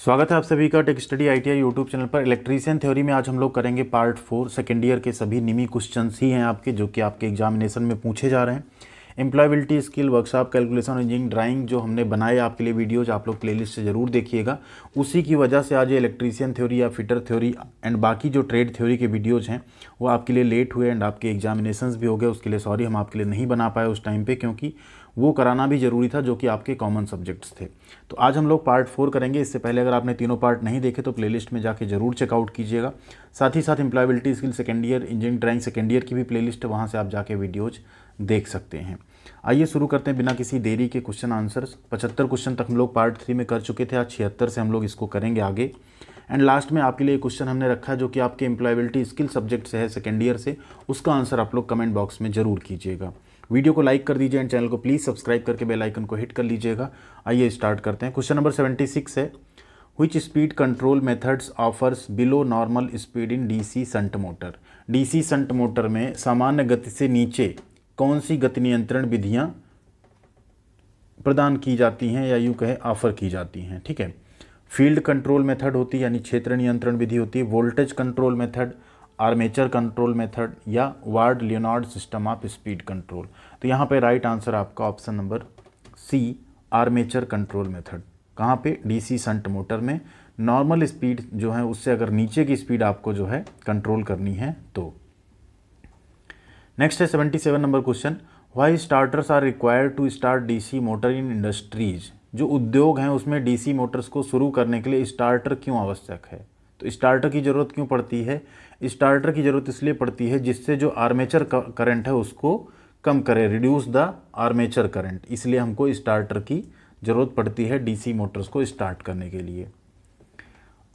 स्वागत है आप सभी का tech study I T YouTube channel पर। इलेक्ट्रीशियन थ्योरी में आज हम लोग करेंगे पार्ट फोर सेकेंड ईयर के सभी निमी क्वेश्चंस ही हैं आपके, जो कि आपके एग्जामिनेशन में पूछे जा रहे हैं। Employability skill workshop calculation engineering drawing जो हमने बनाए आपके लिए वीडियोज़ आप लोग प्लेलिस्ट से ज़रूर देखिएगा। उसी की वजह से आज ये इलेक्ट्रीशियन थ्योरी या फिटर थ्योरी एंड बाकी जो ट्रेड थ्योरी के वीडियोज़ हैं, वो आपके लिए लेट हुए एंड आपके एग्जामिनेशंस भी हो गए। उसके लिए सॉरी हम आपके लिए नहीं बना पाए उस टाइम पर क्योंकि वो कराना भी ज़रूरी था जो कि आपके कॉमन सब्जेक्ट्स थे। तो आज हम लोग पार्ट फोर करेंगे। इससे पहले अगर आपने तीनों पार्ट नहीं देखे तो प्लेलिस्ट में जाके ज़रूर चेकआउट कीजिएगा। साथ ही साथ employability skill second year engineering drawing second year की भी प्लेलिस्ट है, वहाँ से आप जाके वीडियोज़ देख सकते हैं। आइए शुरू करते हैं बिना किसी देरी के क्वेश्चन आंसर्स पचहत्तर क्वेश्चन तक हम लोग पार्ट थ्री में कर चुके थे, आज छिहत्तर से हम लोग इसको करेंगे आगे। एंड लास्ट में आपके लिए क्वेश्चन हमने रखा है, जो कि आपके एम्प्लॉयबिलिटी स्किल सब्जेक्ट से है सेकेंड ईयर से, उसका आंसर आप लोग कमेंट बॉक्स में ज़रूर कीजिएगा। वीडियो को लाइक कर दीजिए एंड चैनल को प्लीज़ सब्सक्राइब करके बेल आइकन को हिट कर लीजिएगा। आइए स्टार्ट करते हैं। क्वेश्चन नंबर सेवेंटी सिक्स है। Control methods offers below normal speed in DC shunt motor DC shunt motor में सामान्य गति से नीचे कौन सी गति नियंत्रण विधियाँ प्रदान की जाती हैं या यूँ कहे ऑफ़र की जाती हैं? ठीक है। फ़ील्ड कंट्रोल मेथड होती है, यानी क्षेत्र नियंत्रण विधि होती है। Voltage control method armature control method या Ward Leonard system of speed control. तो यहाँ पे राइट आंसर आपका option number C armature control method. कहाँ पे? डीसी संट मोटर में। नॉर्मल स्पीड जो है, उससे अगर नीचे की स्पीड आपको जो है कंट्रोल करनी है तो। नेक्स्ट है seventy seven number question why starters are required to start DC motor in industries जो उद्योग हैं, उसमें डीसी मोटर्स को शुरू करने के लिए स्टार्टर क्यों आवश्यक है? तो स्टार्टर की ज़रूरत क्यों पड़ती है? स्टार्टर की ज़रूरत इसलिए पड़ती है जिससे जो आर्मेचर करंट है उसको कम करे रिड्यूस द आर्मेचर करंट इसलिए हमको स्टार्टर की ज़रूरत पड़ती है डीसी मोटर्स को स्टार्ट करने के लिए।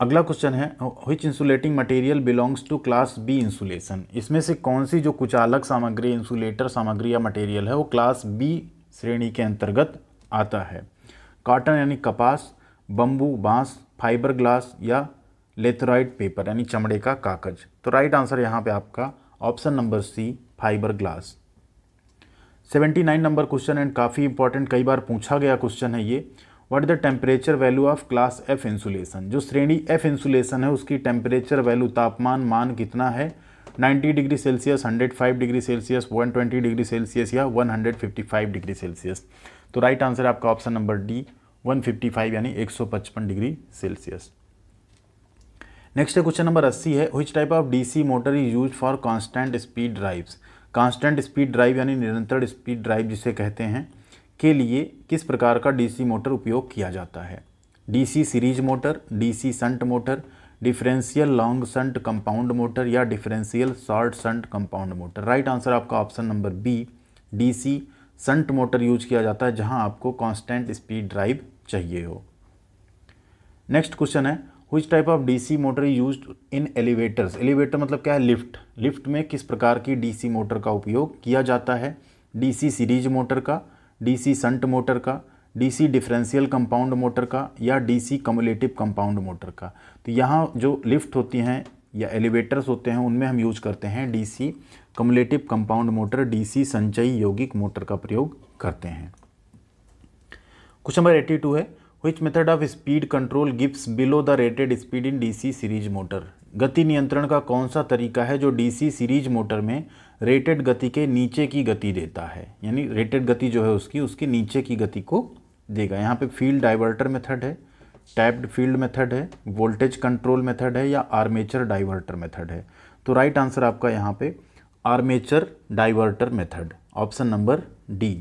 अगला क्वेश्चन है which insulating material belongs to class B insulation इसमें से कौन सी जो अलग सामग्री इंसुलेटर सामग्री या मटेरियल है, वो क्लास बी श्रेणी के अंतर्गत आता है? कॉटन यानी कपास बम्बू बाँस फाइबर ग्लास या लेथराइड पेपर, यानी चमड़े का कागज़। तो राइट आंसर यहाँ पे आपका option number C fibre glass 79 number question and काफ़ी इंपॉर्टेंट कई बार पूछा गया क्वेश्चन है ये। What the temperature value of class F insulation जो श्रेणी एफ़ इंसुलेशन है, उसकी टेम्परेचर वैल्यू तापमान मान कितना है? 90 degree Celsius 105 degree Celsius 120 degree Celsius या 155 डिग्री सेल्सियस। तो राइट आंसर आपका ऑप्शन नंबर डी 155 यानी 155 डिग्री सेल्सियस। नेक्स्ट है क्वेश्चन नंबर 80 है which type of DC motor is use for constant speed drives constant speed drive यानी निरंतर speed drive जिसे कहते हैं, के लिए किस प्रकार का डीसी मोटर उपयोग किया जाता है? DC series motor DC shunt motor differential long shunt compound motor या differential short shunt compound motor right answer आपका option number B DC shunt motor use किया जाता है जहाँ आपको कांस्टेंट स्पीड ड्राइव चाहिए हो। नेक्स्ट क्वेश्चन है which type of DC motor use in elevators elevator मतलब क्या है? लिफ्ट लिफ्ट में किस प्रकार की डीसी मोटर का उपयोग किया जाता है? डीसी सीरीज़ मोटर का डीसी संट मोटर का डीसी डिफरेंशियल कंपाउंड मोटर का या डीसी कमुलेटिव कंपाउंड मोटर का? तो यहाँ जो लिफ्ट होती हैं या एलिवेटर्स होते हैं, उनमें हम यूज़ करते हैं DC cumulative compound motor DC संचयी यौगिक मोटर का प्रयोग करते हैं। क्वेश्चन नंबर एट्टी टू है। Which method of speed control gives below the rated speed in DC series motor गति नियंत्रण का कौन सा तरीका है जो डीसी सीरीज़ मोटर में रेटेड गति के नीचे की गति देता है? यानी रेटेड गति जो है उसकी, उसके नीचे की गति को देगा। यहाँ पे फ़ील्ड डाइवर्टर मेथड है टैप्ड फ़ील्ड मेथड है वोल्टेज कंट्रोल मेथड है या आर्मेचर डाइवर्टर मेथड है। तो राइट आंसर आपका यहाँ पे armature diverter method option number D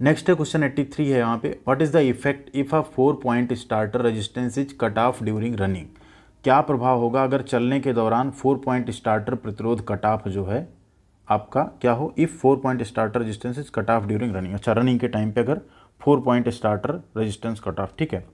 next है क्वेश्चन 83 है यहाँ पे। What is the effect if a four point starter resistance is cut off during running क्या प्रभाव होगा अगर चलने के दौरान फोर पॉइंट स्टार्टर प्रतिरोध कट ऑफ़ जो है आपका, क्या हो? If four point starter resistance is cut off during running अच्छा रनिंग के टाइम पे अगर four point starter resistance cut off ठीक है?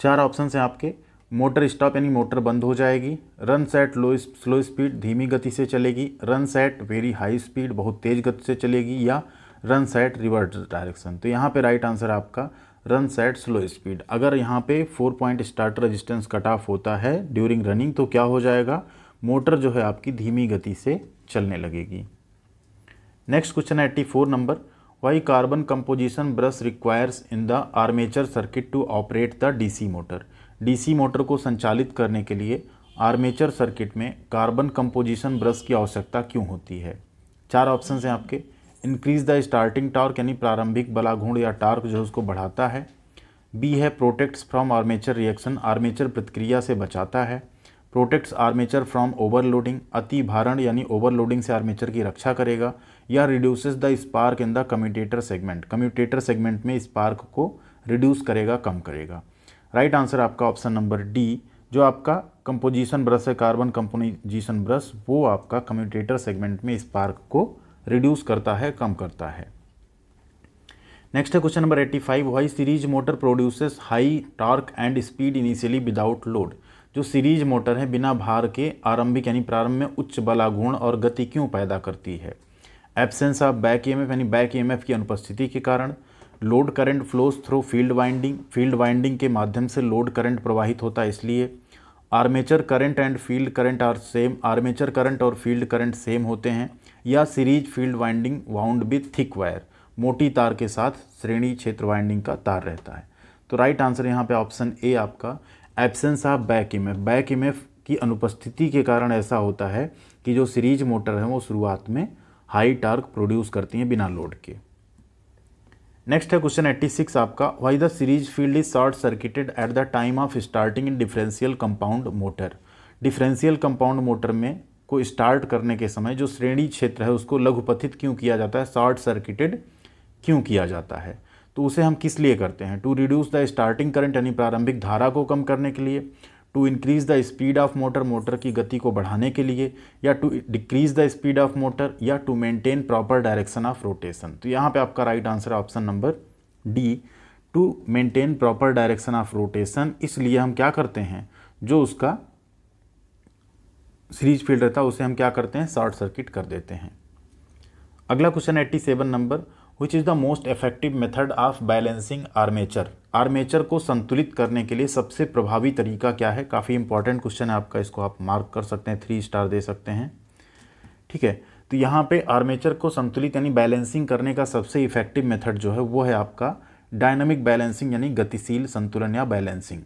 चार ऑप्शन हैं आपके। मोटर स्टॉप यानी मोटर बंद हो जाएगी। Run set low slow speed धीमी गति से चलेगी। Run set very high speed बहुत तेज गति से चलेगी या रन सेट रिवर्स डायरेक्शन तो यहाँ पे राइट आंसर आपका रन सेट स्लो स्पीड अगर यहाँ पे four point starter resistance cut off होता है ड्यूरिंग रनिंग तो क्या हो जाएगा? मोटर जो है आपकी धीमी गति से चलने लगेगी। नेक्स्ट क्वेश्चन है eighty four number why carbon composition brush requires in the armature circuit to operate the DC motor DC motor को संचालित करने के लिए आर्मेचर सर्किट में कार्बन कंपोजिशन ब्रश की आवश्यकता क्यों होती है? चार ऑप्शन हैं आपके। इंक्रीज द स्टार्टिंग टार्क यानी प्रारंभिक बलाघूण या टार्क जो उसको बढ़ाता है। बी है protects from armature reaction armature प्रतिक्रिया से बचाता है। प्रोटेक्ट्स आर्मेचर फ्रॉम ओवरलोडिंग अति भारण यानी ओवरलोडिंग से आर्मेचर की रक्षा करेगा या reduces the spark in the commutator segment commutator segment में स्पार्क को रिड्यूस करेगा, कम करेगा। राइट आंसर आपका ऑप्शन नंबर डी जो आपका कंपोजिशन ब्रश है कार्बन कंपोजिशन ब्रश वो आपका कम्यूटेटर सेगमेंट में स्पार्क को रिड्यूस करता है, कम करता है। नेक्स्ट है question number 85 why series motor produces high torque and speed initially without load जो सीरीज़ मोटर है, बिना भार के आरंभिक यानी प्रारंभ में उच्च बलागुण और गति क्यों पैदा करती है? एब्सेंस ऑफ़ बैक ईएमएफ यानी बैक ईएमएफ की अनुपस्थिति के कारण load current flows through field winding field winding के माध्यम से लोड करंट प्रवाहित होता है इसलिए armature current and field current are same armature current और फ़ील्ड करंट सेम होते हैं, या series field winding wound with thick wire मोटी तार के साथ श्रेणी क्षेत्र वाइंडिंग का तार रहता है। तो राइट आंसर यहाँ पे ऑप्शन ए आपका absence of back EMF back EMF की अनुपस्थिति के कारण ऐसा होता है कि जो सीरीज़ मोटर है वो शुरुआत में हाई टार्क प्रोड्यूस करती हैं बिना लोड के। नेक्स्ट है क्वेश्चन 86 आपका। Why the series field is short circuited at the time of starting in differential compound motor differential compound motor में को स्टार्ट करने के समय जो श्रेणी क्षेत्र है, उसको लघुपथित क्यों किया जाता है? शॉर्ट सर्किटेड क्यों किया जाता है? तो उसे हम किस लिए करते हैं? To reduce the starting current यानी प्रारंभिक धारा को कम करने के लिए। To increase the speed of motor motor की गति को बढ़ाने के लिए, या to decrease the speed of motor या to maintain proper direction of rotation तो यहाँ पे आपका right answer option number D to maintain proper direction of rotation इसलिए हम क्या करते हैं? जो उसका सीरीज़ फ़ील्ड रहता है, उसे हम क्या करते हैं? शॉर्ट सर्किट कर देते हैं। अगला question eighty seven number which is the most effective method of balancing armature armature को संतुलित करने के लिए सबसे प्रभावी तरीका क्या है? काफ़ी इंपॉर्टेंट क्वेश्चन है आपका, इसको आप मार्क कर सकते हैं थ्री स्टार दे सकते हैं। ठीक है? तो यहाँ पे आर्मेचर को संतुलित यानी बैलेंसिंग करने का सबसे इफ़ेक्टिव मेथड जो है, वो है आपका डायनामिक बैलेंसिंग यानी गतिशील संतुलन या बैलेंसिंग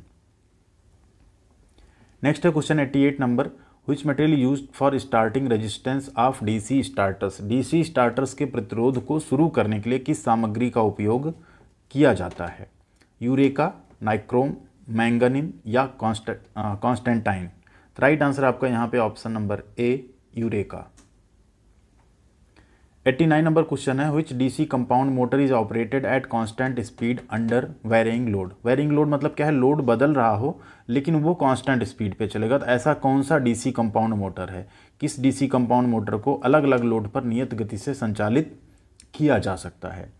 नेक्स्ट है question eighty eight number which material use for starting resistance of DC starters DC starters के प्रतिरोध को शुरू करने के लिए किस सामग्री का उपयोग किया जाता है? यूरेका, नाइक्रोम, मैंगनिन या कॉन्स्टेंटाइन। तो राइट आंसर आपका यहाँ पे option number A, eureka. 89 number question है which DC compound motor is operated at constant speed under varying load varying load मतलब क्या है? लोड बदल रहा हो, लेकिन वो कांस्टेंट स्पीड पे चलेगा। तो ऐसा कौन सा डीसी कंपाउंड मोटर है? किस डीसी कंपाउंड मोटर को अलग अलग लोड पर नियत गति से संचालित किया जा सकता है?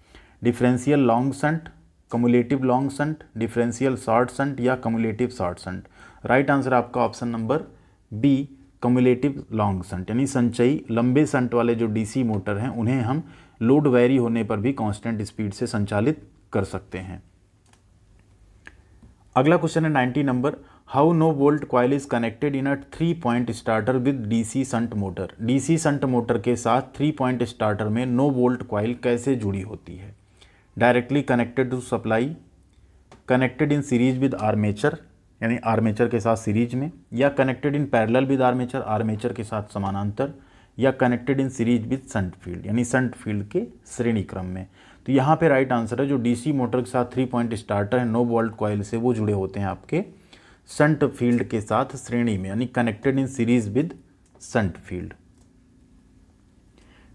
Differential long shunt cumulative long shunt differential short shunt या cumulative short shunt right answer आपका option number B cumulative long shunt यानी संचयी, लंबे संट वाले जो डीसी मोटर हैं, उन्हें हम लोड वेरी होने पर भी कांस्टेंट स्पीड से संचालित कर सकते हैं। अगला क्वेश्चन है ninety number how no volt coil is connected in a three point starter with DC shunt motor DC shunt motor के साथ थ्री पॉइंट स्टार्टर में नो वोल्ट क्वाइल कैसे जुड़ी होती है? Directly connected to supply connected in series with armature यानी armature के साथ सीरीज़ में, या connected in parallel with armature armature के साथ समानांतर, या connected in series with shunt field यानी संट फ़ील्ड के श्रेणी क्रम में। तो यहाँ पे राइट आंसर है जो डीसी मोटर के साथ थ्री पॉइंट स्टार्टर है नो वोल्ट कॉयल से वो जुड़े होते हैं आपके संट फ़ील्ड के साथ श्रेणी में, यानी connected in series with shunt field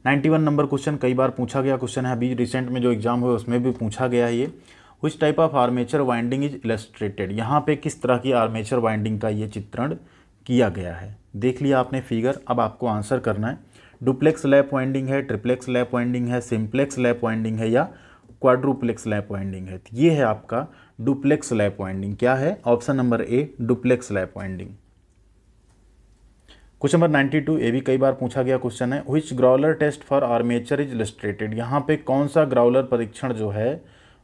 91 number question कई बार पूछा गया क्वेश्चन है। अभी रिसेंट में जो एग्ज़ाम हुए, उसमें भी पूछा गया है ये। Which type of armature winding is illustrated यहाँ पे किस तरह की आर्मेचर वाइंडिंग का ये चित्रण किया गया है? देख लिया आपने फिगर अब आपको आंसर करना है। डुप्लेक्स लैप वाइंडिंग है ट्रिप्लेक्स लैप वाइंडिंग है सिंप्लेक्स लैप वाइंडिंग है या क्वाड्रुप्लेक्स लैप वाइंडिंग है। ये है आपका डुप्लेक्स लैप वाइंडिंग क्या है? Option number A duplex lap winding question number 92 A भी कई बार पूछा गया क्वेश्चन है which growler test for armature is illustrated यहाँ पे कौन सा ग्राउलर परीक्षण जो है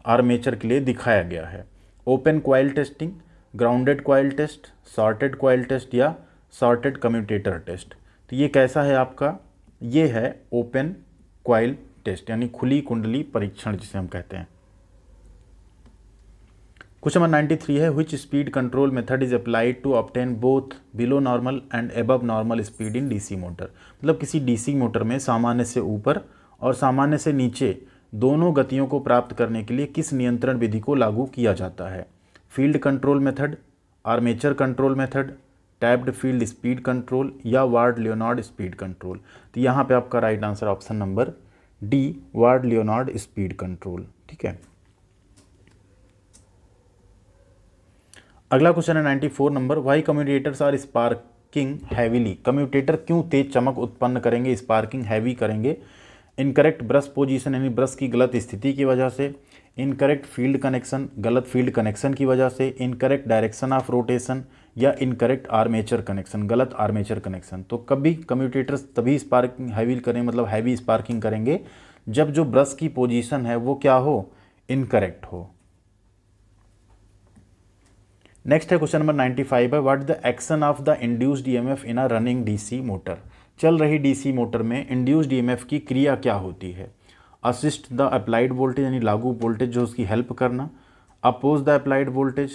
आर्मेचर के लिए दिखाया गया है? Open coil testing grounded coil test shorted coil test या सॉर्टेड कम्यूटेटर टेस्ट तो ये कैसा है आपका? ये है ओपन क्वाइल टेस्ट यानी खुली कुंडली परीक्षण जिसे हम कहते हैं। क्वेश्चन नंबर 93 है which speed control method is applied to obtain both below normal and above normal speed in DC motor मतलब किसी डीसी मोटर में सामान्य से ऊपर और सामान्य से नीचे दोनों गतियों को प्राप्त करने के लिए किस नियंत्रण विधि को लागू किया जाता है? Field control method armature control method tapped field speed control या वार्ड लियोनार्ड स्पीड कंट्रोल तो यहाँ पे आपका right answer option number D Ward Leonard speed control ठीक है? अगला क्वेश्चन है ninety four number why commutators are sparking heavily commutator क्यों तेज चमक उत्पन्न करेंगे स्पार्किंग हैवी करेंगे? इनकरेक्ट ब्रश पोजीशन यानी ब्रश की गलत स्थिति की वजह से। इनकरेक्ट फ़ील्ड कनेक्शन गलत फ़ील्ड कनेक्शन की वजह से। इनकरेक्ट डायरेक्शन ऑफ़ रोटेशन या इनकरेक्ट आर्मेचर कनेक्शन गलत आर्मेचर कनेक्शन तो कभी कम्यूटेटर्स तभी स्पार्किंग हैवी करें मतलब हैवी स्पार्किंग करेंगे, जब जो ब्रश की पोजीशन है वो क्या हो? इनकरेक्ट हो। नेक्स्ट है क्वेश्चन नंबर 95 है what the action of the induced EMF in a running DC motor चल रही डीसी मोटर में इंड्यूस्ड ईएमएफ की क्रिया क्या होती है? असिस्ट द अप्लाइड वोल्टेज यानी लागू वोल्टेज जो उसकी हेल्प करना oppose the applied voltage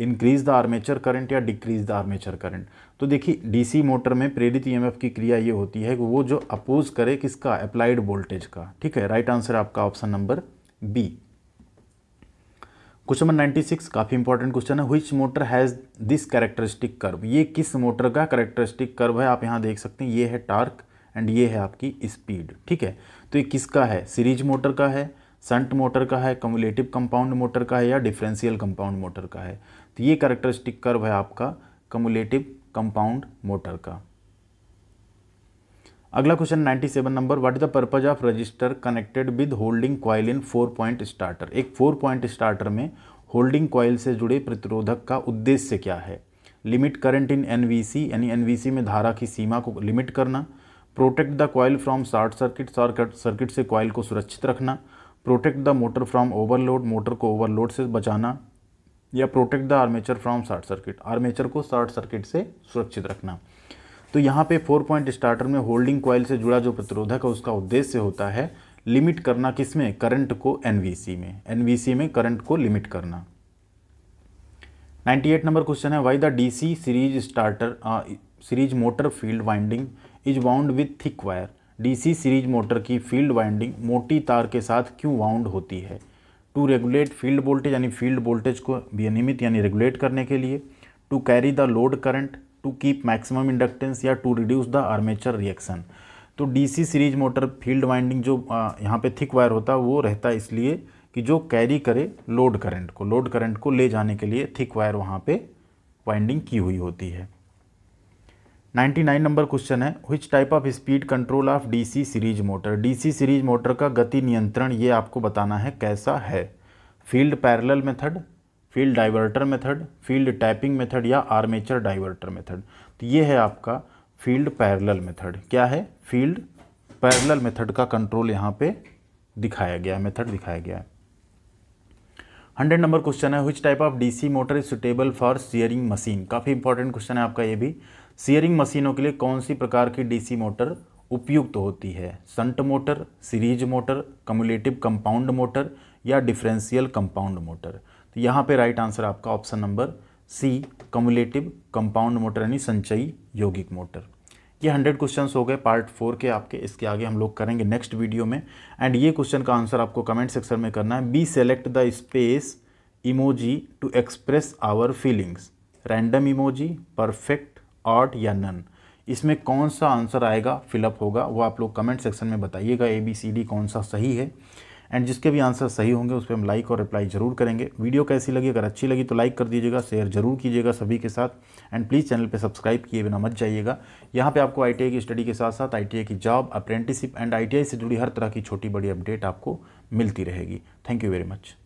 increase the armature current या डिक्रीज द आर्मेचर करंट तो देखिए डीसी मोटर में प्रेरित ईएमएफ की क्रिया ये होती है कि वो जो अपोज करे किसका? अप्लाइड वोल्टेज का। ठीक है राइट आंसर आपका option number B question number 96 काफ़ी इंपॉर्टेंट क्वेश्चन है। Which motor has this characteristic curve ये किस मोटर का कैरेक्टरिस्टिक कर्व है? आप यहाँ देख सकते हैं, ये है टार्क एंड ये है आपकी स्पीड ठीक है? तो ये किसका है? सीरीज़ मोटर का है संट मोटर का है कम्युलेटिव कंपाउंड मोटर का है या डिफरेंशियल कंपाउंड मोटर का है? तो ये कैरेक्टरिस्टिक कर्व है आपका कम्युलेटिव कंपाउंड मोटर का। अगला question 97 number what is the purpose of resistor connected with holding coil in four point starter एक फोर पॉइंट स्टार्टर में होल्डिंग कॉयल से जुड़े प्रतिरोधक का उद्देश्य क्या है? लिमिट करंट इन एनवीसी यानी एनवीसी में धारा की सीमा को लिमिट करना। Protect the coil from short circuit short circuit से कॉयल को सुरक्षित रखना। Protect the motor from overload motor को ओवरलोड से बचाना। या protect the armature from short circuit armature को शॉर्ट सर्किट से सुरक्षित रखना। तो यहाँ पे फोर पॉइंट स्टार्टर में होल्डिंग कॉयल से जुड़ा जो प्रतिरोधक है, उसका उद्देश्य होता है लिमिट करना किसमें? करंट को एनवीसी में। एनवीसी में करंट को लिमिट करना। 98 नंबर क्वेश्चन है why the DC series starter series motor field winding is wound with thick wire DC series motor की फ़ील्ड वाइंडिंग मोटी तार के साथ क्यों वाउंड होती है? टू रेगुलेट फ़ील्ड वोल्टेज यानी फ़ील्ड वोल्टेज को विनियमित यानी रेगुलेट करने के लिए। To carry the load current to keep maximum inductance or to reduce the armature reaction तो DC series motor field winding जो यहाँ पे थिक वायर होता है, वो रहता है इसलिए कि जो कैरी करे लोड करंट को लोड करंट को ले जाने के लिए थिक वायर वहाँ पे वाइंडिंग की हुई होती है। 99 नंबर क्वेश्चन है which type of speed control of DC series motor DC series motor का गति नियंत्रण ये आपको बताना है कैसा है। Field parallel method field diverter method, field tapping method या आर्मेचर डाइवर्टर मेथड। तो ये है आपका फ़ील्ड पैरेलल मेथड। क्या है? फ़ील्ड पैरेलल मेथड का कंट्रोल यहाँ पे दिखाया गया है, मेथड दिखाया गया है। हंड्रेड नंबर क्वेश्चन है which type of DC motor is suitable for shearing machine काफ़ी इंपॉर्टेंट क्वेश्चन है आपका ये भी। सियरिंग मशीनों के लिए कौन सी प्रकार की डीसी मोटर उपयुक्त तो होती है? Shunt motor, series motor cumulative compound motor या डिफरेंशियल कंपाउंड मोटर तो यहाँ पे राइट आंसर आपका option number C cumulative compound motor यानी संचयी यौगिक मोटर ये हंड्रेड क्वेश्चंस हो गए पार्ट फोर के आपके, इसके आगे हम लोग करेंगे नेक्स्ट वीडियो में. एंड ये क्वेश्चन का आंसर आपको कमेंट सेक्शन में करना है. Be select the space emoji to express our feelings random emoji perfect art या नन इसमें कौन सा आंसर आएगा फिलअप होगा, वो आप लोग कमेंट सेक्शन में बताइएगा. ए बी सी डी कौन सा सही है? एंड जिसके भी आंसर सही होंगे, उस पर हम लाइक और रिप्लाई ज़रूर करेंगे। वीडियो कैसी लगी? अगर अच्छी लगी तो लाइक कर दीजिएगा शेयर ज़रूर कीजिएगा सभी के साथ। एंड प्लीज़ चैनल पर सब्सक्राइब किए बिना मत जाइएगा। यहाँ पर आपको आई की स्टडी के साथ साथ आई की जॉब अप्रेंटिसिप एंड आई से जुड़ी हर तरह की छोटी बड़ी अपडेट आपको मिलती रहेगी। Thank you very much